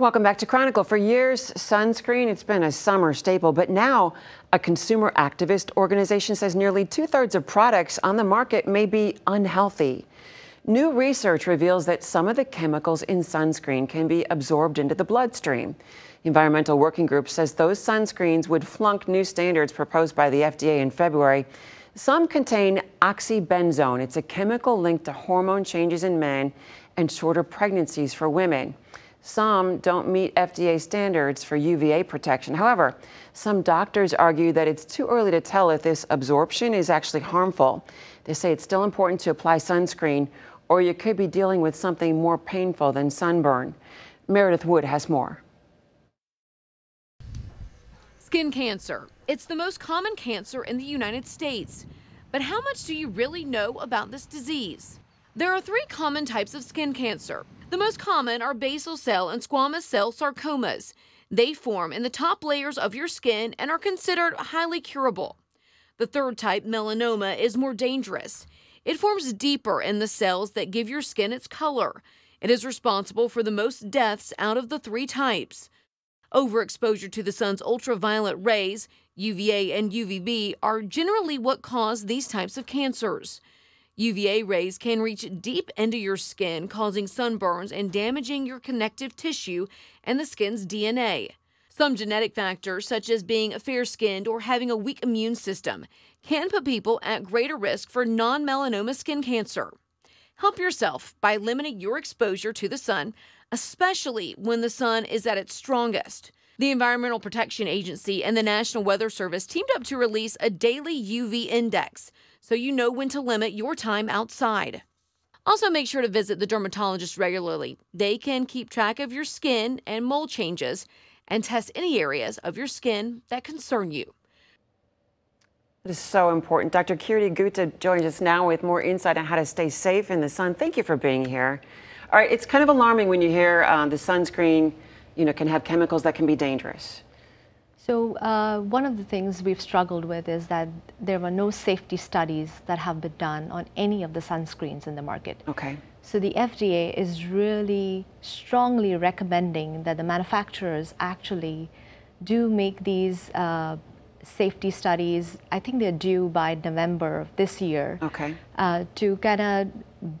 Welcome back to Chronicle. For years, sunscreen, it's been a summer staple, but now a consumer activist organization says nearly two thirds of products on the market may be unhealthy. New research reveals that some of the chemicals in sunscreen can be absorbed into the bloodstream. Environmental Working Group says those sunscreens would flunk new standards proposed by the FDA in February. Some contain oxybenzone. It's a chemical linked to hormone changes in men and shorter pregnancies for women. Some don't meet FDA standards for UVA protection. However, some doctors argue that it's too early to tell if this absorption is actually harmful. They say it's still important to apply sunscreen, or you could be dealing with something more painful than sunburn. Meredith Wood has more. Skin cancer. It's the most common cancer in the United States. But how much do you really know about this disease? There are three common types of skin cancer the most common are basal cell and squamous cell sarcomas. They form in the top layers of your skin and are considered highly curable. The third type, melanoma, is more dangerous. It forms deeper in the cells that give your skin its color. It is responsible for the most deaths out of the three types. Overexposure to the sun's ultraviolet rays, UVA and UVB, are generally what cause these types of cancers. UVA rays can reach deep into your skin, causing sunburns and damaging your connective tissue and the skin's DNA. Some genetic factors, such as being fair skinned or having a weak immune system, can put people at greater risk for non melanoma skin cancer. Help yourself by limiting your exposure to the sun, especially when the sun is at its strongest. The Environmental Protection Agency and the National Weather Service teamed up to release a daily UV index so you know when to limit your time outside. Also, make sure to visit the dermatologist regularly. They can keep track of your skin and mole changes and test any areas of your skin that concern you. It is so important. Dr. Kirti Gupta joins us now with more insight on how to stay safe in the sun. Thank you for being here. All right, it's kind of alarming when you hear uh, the sunscreen, you know, can have chemicals that can be dangerous. So uh, one of the things we've struggled with is that there were no safety studies that have been done on any of the sunscreens in the market. Okay. So the FDA is really strongly recommending that the manufacturers actually do make these uh, safety studies. I think they're due by November of this year. Okay. Uh, to kind of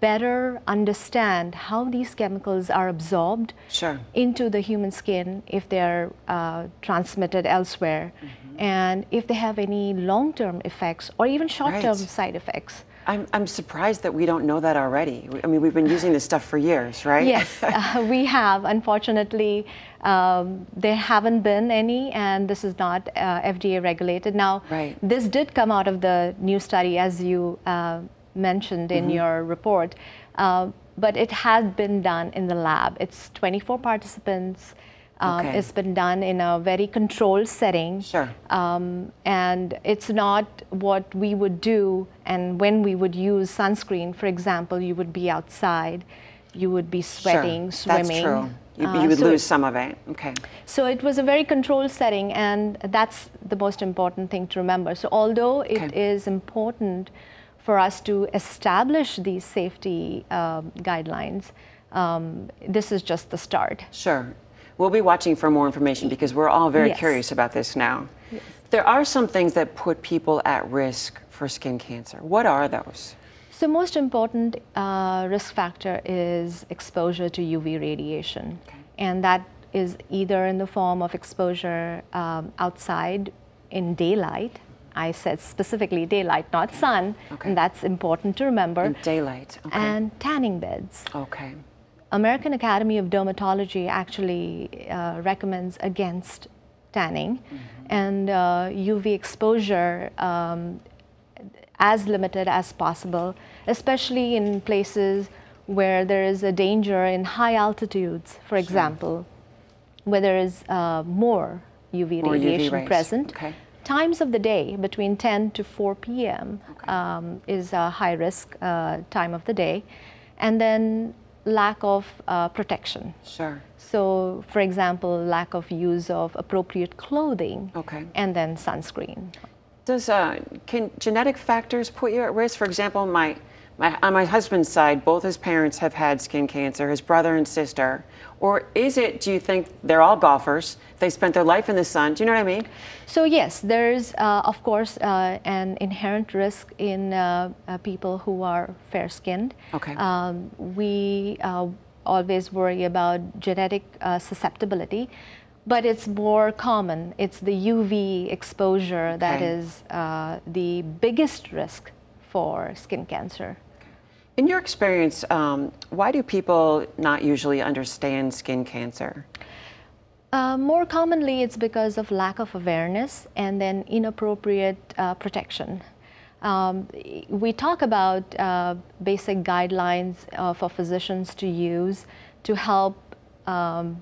better understand how these chemicals are absorbed sure. into the human skin if they're uh, transmitted elsewhere, mm-hmm. and if they have any long-term effects or even short-term right. side effects. I'm, I'm surprised that we don't know that already. I mean, we've been using this stuff for years, right? Yes, uh, we have. Unfortunately, um, there haven't been any, and this is not uh, FDA regulated. Now, right. this did come out of the new study, as you uh, mentioned in mm-hmm. your report, uh, but it has been done in the lab. It's 24 participants. Um, okay. It's been done in a very controlled setting. Sure. Um, and it's not what we would do, and when we would use sunscreen, for example, you would be outside, you would be sweating, sure. swimming. That's true. You, uh, you would so lose some of it. Okay. So it was a very controlled setting, and that's the most important thing to remember. So although it okay. is important for us to establish these safety um, guidelines, um, this is just the start. Sure. We'll be watching for more information because we're all very yes. curious about this now. Yes. There are some things that put people at risk for skin cancer. What are those? So most important uh, risk factor is exposure to UV radiation. Okay. And that is either in the form of exposure um, outside in daylight. I said specifically daylight, not sun. Okay. And that's important to remember. In daylight. Okay. And tanning beds. Okay. American Academy of Dermatology actually uh, recommends against tanning mm -hmm. and uh, UV exposure um, as limited as possible, especially in places where there is a danger in high altitudes, for example, where there is uh, more UV more radiation UV present. Okay. Times of the day between 10 to 4 p.m. Okay. Um, is a high risk uh, time of the day. And then lack of uh, protection. Sure. So, for example, lack of use of appropriate clothing. Okay. And then sunscreen. Does uh, can genetic factors put you at risk? For example, my My, on my husband's side, both his parents have had skin cancer, his brother and sister. Or is it, do you think they're all golfers? They spent their life in the sun. Do you know what I mean? So yes, there's uh, of course uh, an inherent risk in uh, uh people who are fair-skinned. Okay. Um, we uh, always worry about genetic uh, susceptibility, but it's more common. It's the UV exposure okay. that is the biggest risk for skin cancer. In your experience, um, why do people not usually understand skin cancer? Uh, more commonly, it's because of lack of awareness and then inappropriate uh, protection. Um, we talk about uh, basic guidelines uh, for physicians to use to help um,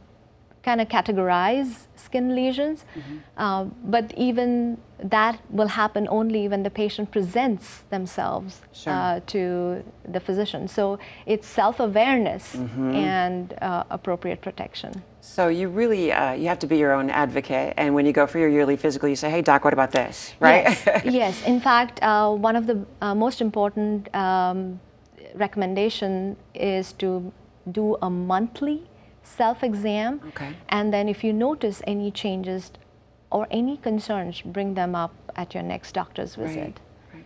kind of categorize skin lesions. Mm-hmm. Uh, but even that will happen only when the patient presents themselves sure. uh, to the physician. So it's self-awareness mm-hmm. and uh, appropriate protection. So you really uh, you have to be your own advocate, and when you go for your yearly physical, you say, "Hey, doc, what about this?" Right? Yes. yes. In fact, uh, one of the uh, most important um, recommendation is to do a monthly self-exam. Okay. And then if you notice any changes or any concerns, bring them up at your next doctor's visit. Right.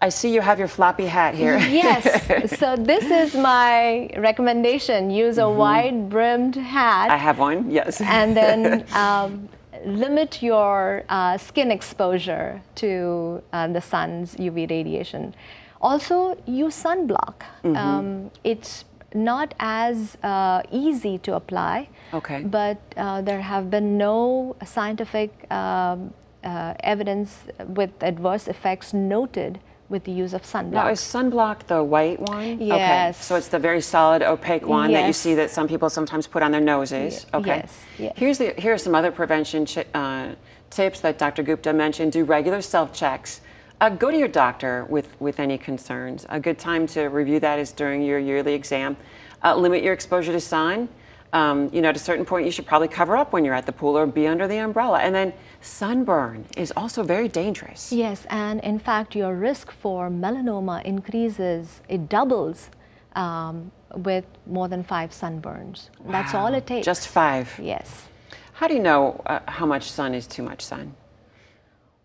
I see you have your floppy hat here. yes. so this is my recommendation. Use a mm-hmm. wide brimmed hat. I have one, yes. and then um, limit your uh, skin exposure to uh, the sun's UV radiation. Also, use sunblock. Mm-hmm. Um, it's not as uh, easy to apply. Okay. But uh, there have been no scientific um, uh, evidence with adverse effects noted with the use of sunblock. Now, is sunblock the white one? Yes. Okay. So it's the very solid, opaque one yes. that you see that some people sometimes put on their noses. Okay. Yes. yes. Here's the here are some other prevention uh, tips that Dr. Gupta mentioned. Do regular self checks. Uh, go to your doctor with, with any concerns. A good time to review that is during your yearly exam. Uh, limit your exposure to sun. Um, you know, at a certain point, you should probably cover up when you're at the pool or be under the umbrella. And then sunburn is also very dangerous. Yes, and in fact, your risk for melanoma increases, it doubles um, with more than five sunburns. Wow. That's all it takes. Just five? Yes. How do you know uh, how much sun is too much sun?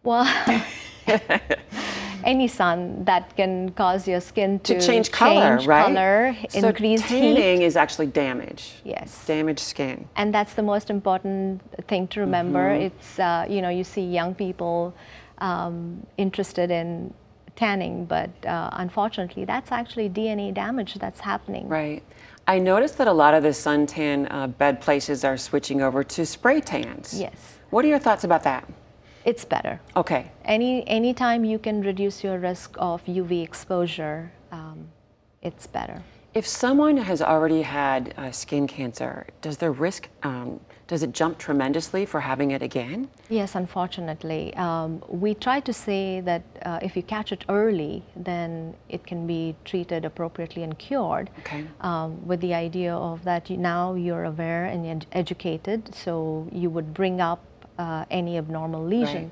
Well, any sun that can cause your skin to, to change color, change right? Color, so increase tanning heat. is actually damage. Yes. Damaged skin. And that's the most important thing to remember. Mm-hmm. It's uh, you know you see young people um, interested in tanning, but uh, unfortunately, that's actually DNA damage that's happening. Right. I noticed that a lot of the suntan uh, bed places are switching over to spray tans. Yes. What are your thoughts about that? It's better. Okay. Any anytime you can reduce your risk of UV exposure, um, it's better. If someone has already had uh, skin cancer, does their risk um, does it jump tremendously for having it again? Yes, unfortunately. Um, we try to say that uh, if you catch it early, then it can be treated appropriately and cured. Okay. Um, with the idea of that you, now you're aware and ed educated, so you would bring up uh, any abnormal lesion. Right.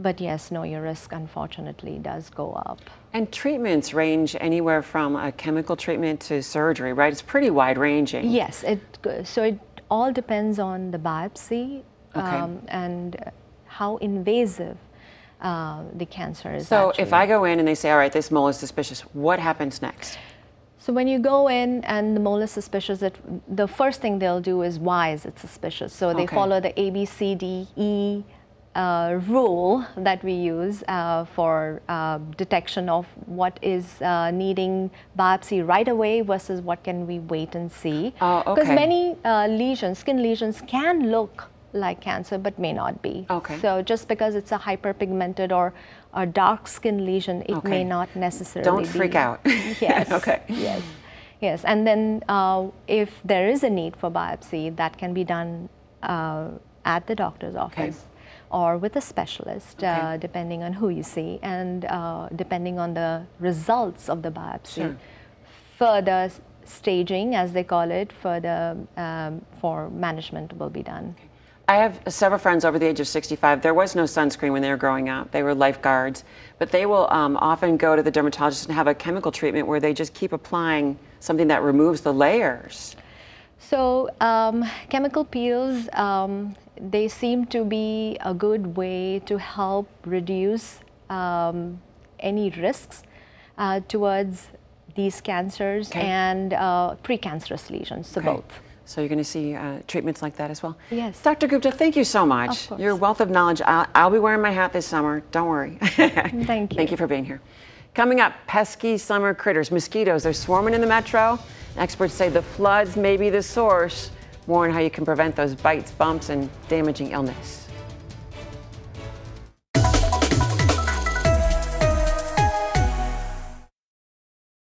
But yes, no, your risk unfortunately does go up. And treatments range anywhere from a chemical treatment to surgery, right? It's pretty wide ranging. Yes, it, so it all depends on the biopsy okay. um, and how invasive uh, the cancer is. So actually. if I go in and they say, all right, this mole is suspicious, what happens next? So when you go in and the mole is suspicious, it, the first thing they'll do is why is it suspicious? So they okay. follow the A, B, C, D, E uh, rule that we use uh, for uh, detection of what is uh, needing biopsy right away versus what can we wait and see. Because oh, okay. many uh, lesions, skin lesions, can look like cancer but may not be. Okay. So just because it's a hyperpigmented or a dark skin lesion, it okay. may not necessarily Don't freak be. out. yes. okay. Yes. Yes. And then uh, if there is a need for biopsy, that can be done uh, at the doctor's office. Okay. Or with a specialist, uh, depending on who you see, and uh, depending on the results of the biopsy. Sure. Further staging, as they call it, further um, for management will be done. I have several friends over the age of 65. There was no sunscreen when they were growing up. They were lifeguards, but they will um, often go to the dermatologist and have a chemical treatment where they just keep applying something that removes the layers. So um, chemical peels, um, they seem to be a good way to help reduce um, any risks uh, towards these cancers Okay. and uh, precancerous lesions, so Okay. both. So you're going to see uh, treatments like that as well. Yes. Dr. Gupta, thank you so much. Of course. Your wealth of knowledge. I'll, I'll be wearing my hat this summer. Don't worry. Thank you. Thank you. for being here. Coming up, pesky summer critters. Mosquitoes They're swarming in the metro. Experts say the floods may be the source. More on how you can prevent those bites, bumps, and damaging illness.